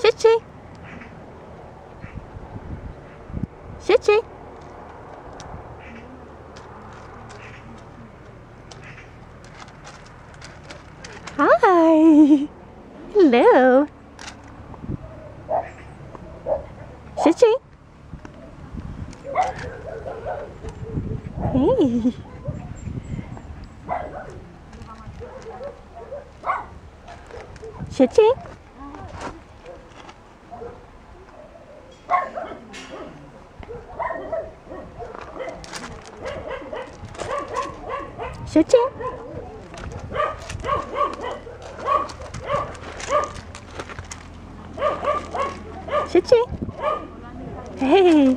Chichi. Chichi. Hi. Hello. Chichi. Hey. 小青。小青。小青。嘿嘿嘿。